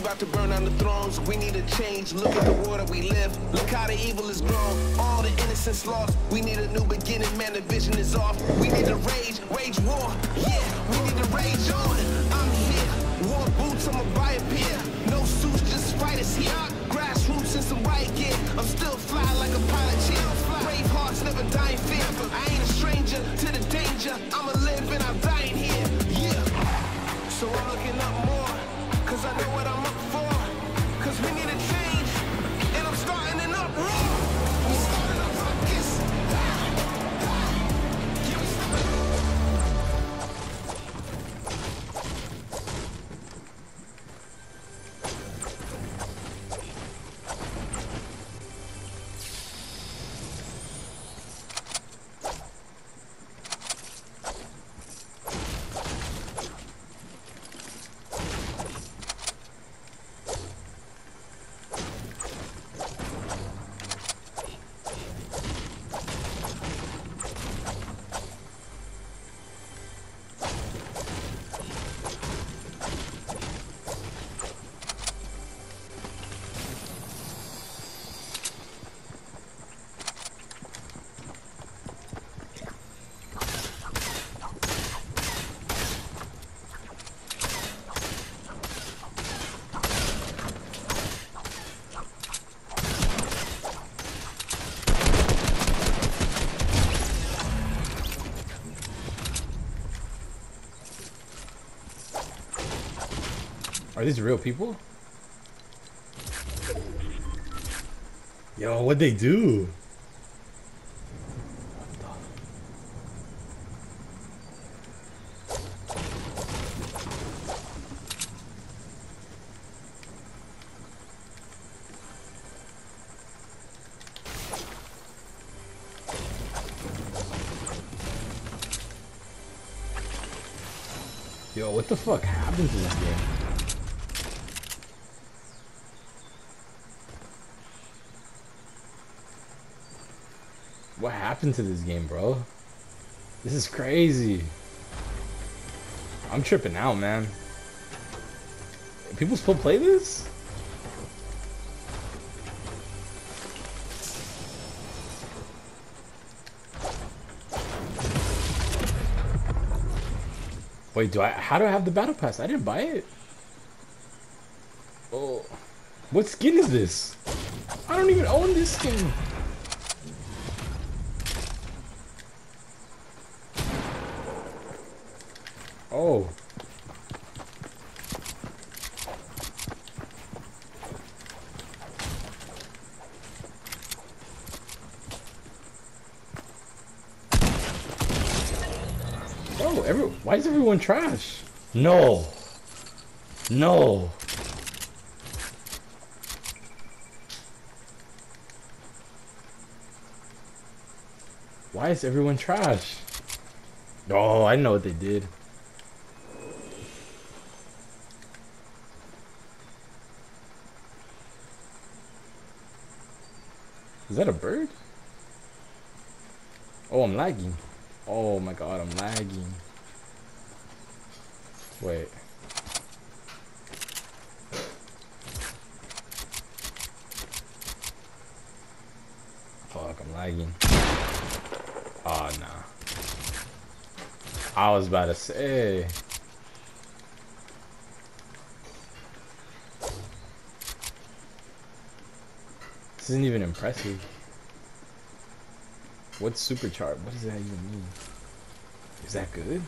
about to burn down the thrones. We need a change. Look at the world that we live. Look how the evil is grown. All the innocence lost. We need a new beginning. Man, the vision is off. We need to rage, wage war. Yeah, we need to rage on. I'm here. War boots, I'ma buy a pair. No suits, just fight fighters here. Grassroots and some white gear. I'm still fly like a pilot jet. Brave hearts never die in fear. I ain't a stranger to the danger. I'ma live Are these real people? Yo, what'd they do? Yo, what the fuck happened to this game? What happened to this game, bro? This is crazy. I'm tripping out, man. People still play this? Wait, do I? How do I have the battle pass? I didn't buy it. Oh, what skin is this? I don't even own this skin. Oh. Oh, every why is everyone trash? No. No. Why is everyone trash? Oh, I know what they did. Is that a bird? Oh, I'm lagging. Oh my god, I'm lagging. Wait. Fuck, I'm lagging. Oh, nah. I was about to say. Isn't even impressive. What's supercharged? What does that even mean? Is that good?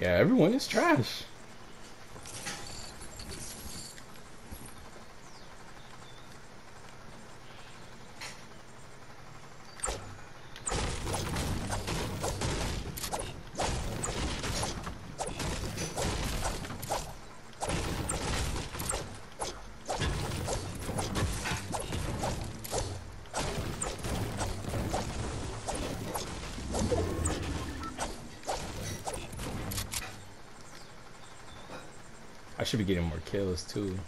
Yeah, everyone is trash. I should be getting more kills too.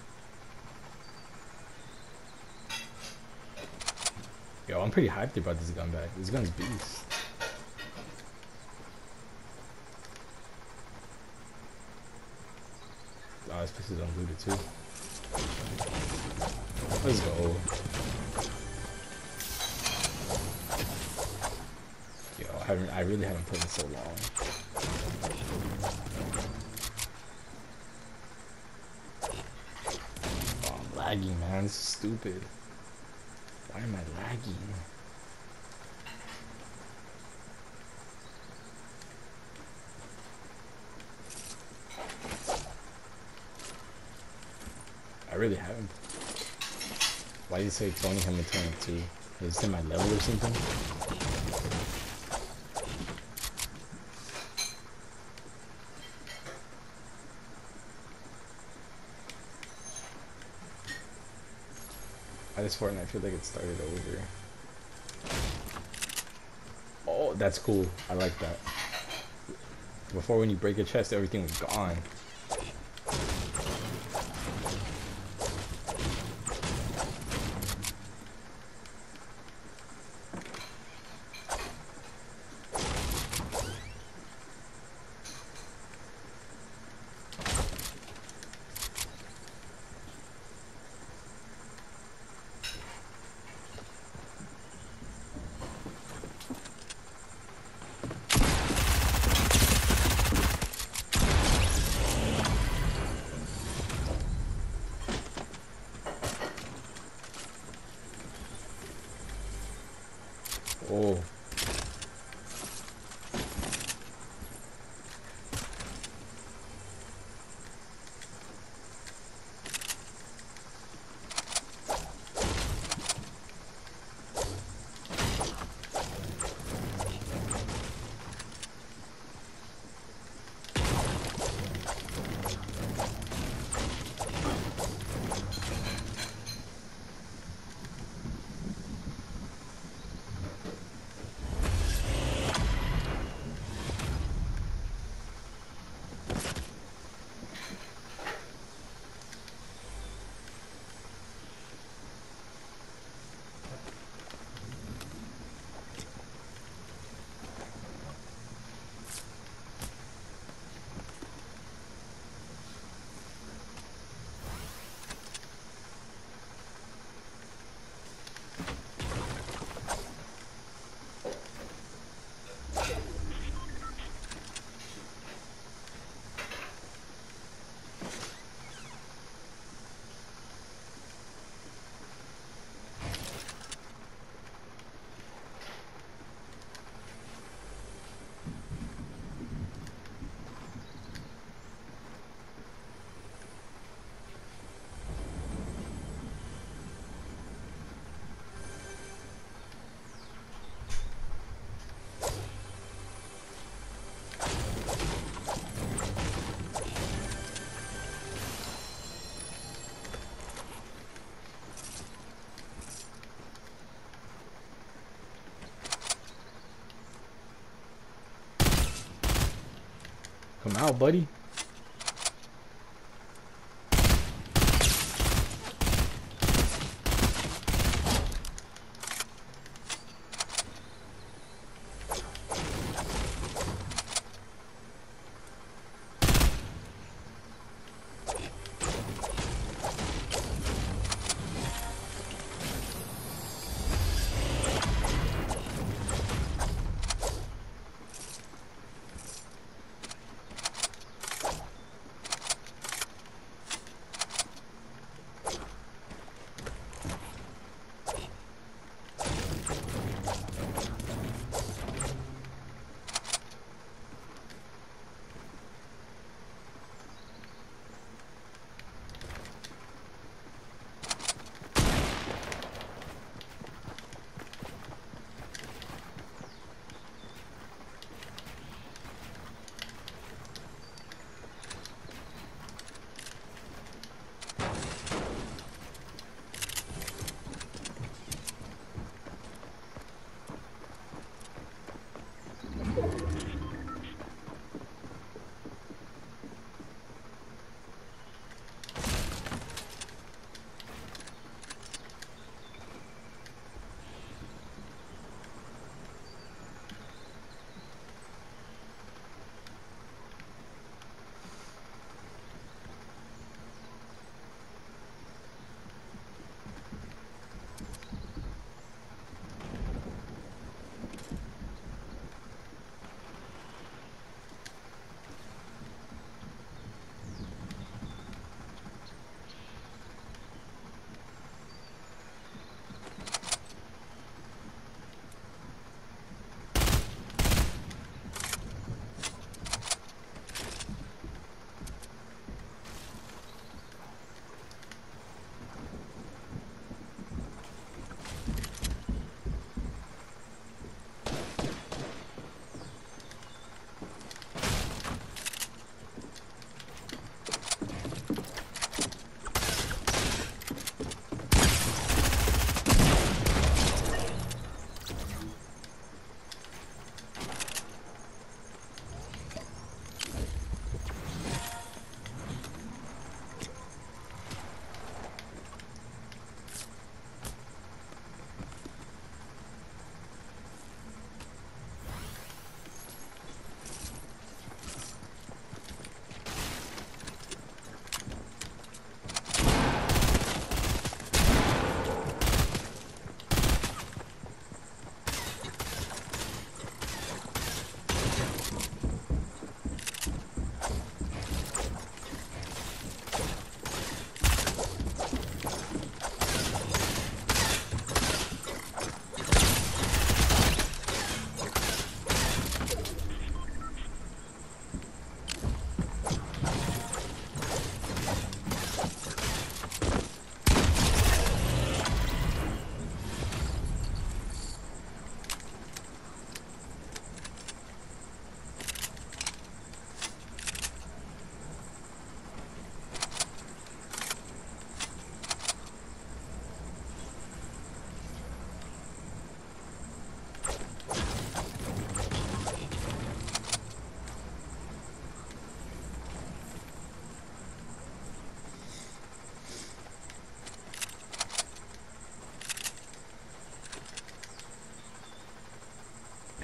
Yo, I'm pretty hyped about this gun back. This gun's beast. Oh, this is unlooted too. Let's go. Yo, I haven't I really haven't played in so long. Lagging, man. This is stupid. Why am I lagging? I really haven't. Why do you say Tony Hammer 22? Is it my level or something? I just Fortnite feel like it started over. Oh, that's cool. I like that. Before when you break a chest, everything was gone. Oh. Come out, buddy.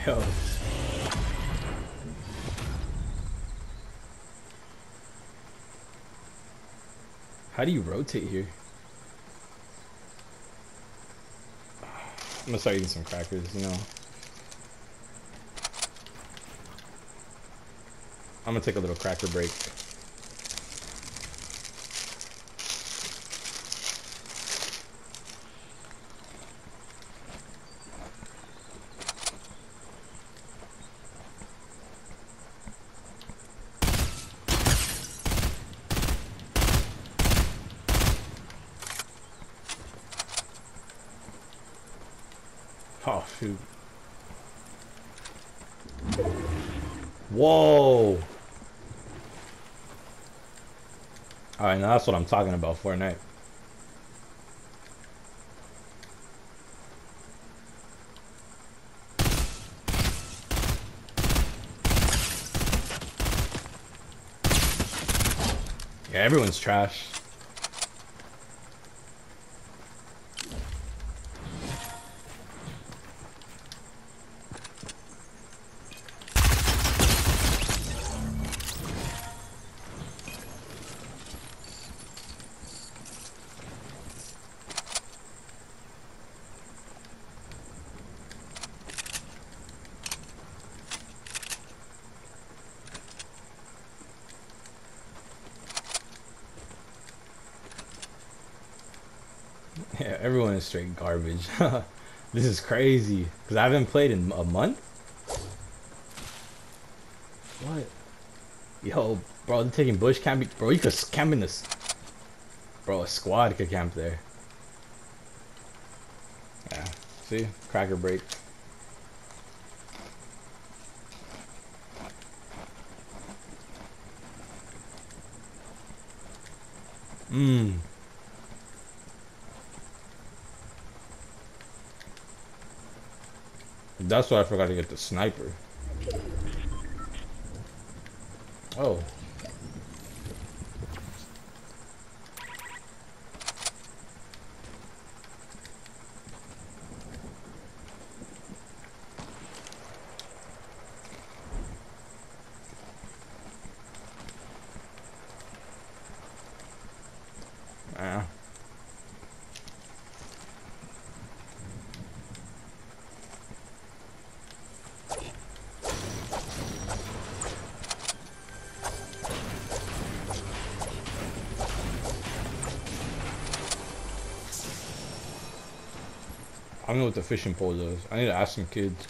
How do you rotate here? I'm gonna start eating some crackers, you know. I'm gonna take a little cracker break. Whoa. Alright, now that's what I'm talking about, Fortnite. Yeah, everyone's trash. Yeah, everyone is straight garbage. this is crazy. Because I haven't played in a month? What? Yo, bro, they're taking bush camping. Bro, you could camp in this. Bro, a squad could camp there. Yeah, see? Cracker break. Mmm. That's why I forgot to get the sniper. Oh. Yeah. I don't know what the fishing pole does. I need to ask some kids.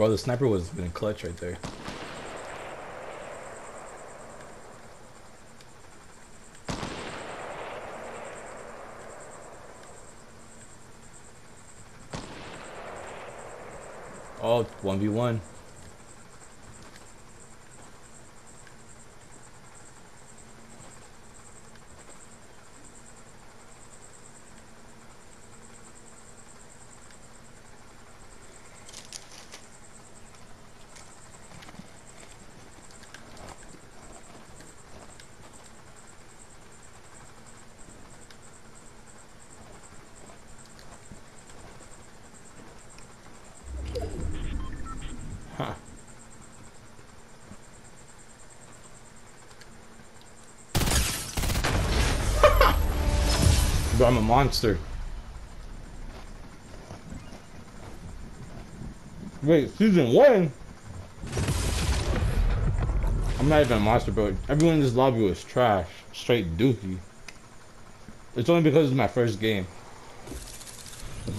Bro, the sniper was been clutch right there. Oh, 1v1. Bro, I'm a monster. Wait, season one? I'm not even a monster, bro. Everyone in this lobby was trash. Straight dookie. It's only because it's my first game.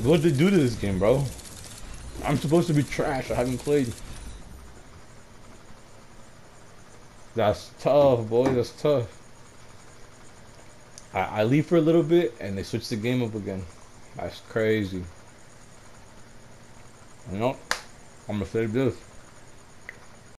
What did they do to this game, bro? I'm supposed to be trash. I haven't played. That's tough, boy. That's tough. I, I leave for a little bit and they switch the game up again. That's crazy. You know, I'm gonna say this.